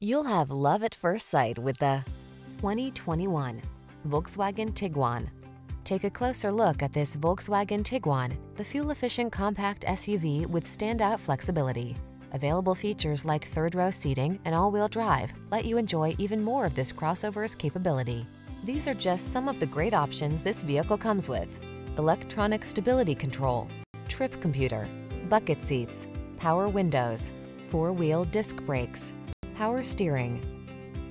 You'll have love at first sight with the 2021 Volkswagen Tiguan. Take a closer look at this Volkswagen Tiguan, the fuel-efficient compact SUV with standout flexibility. Available features like third-row seating and all-wheel drive let you enjoy even more of this crossover's capability. These are just some of the great options this vehicle comes with. Electronic stability control, trip computer, bucket seats, power windows, four-wheel disc brakes, power steering.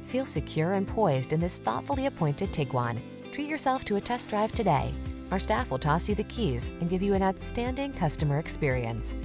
Feel secure and poised in this thoughtfully appointed Tiguan. Treat yourself to a test drive today. Our staff will toss you the keys and give you an outstanding customer experience.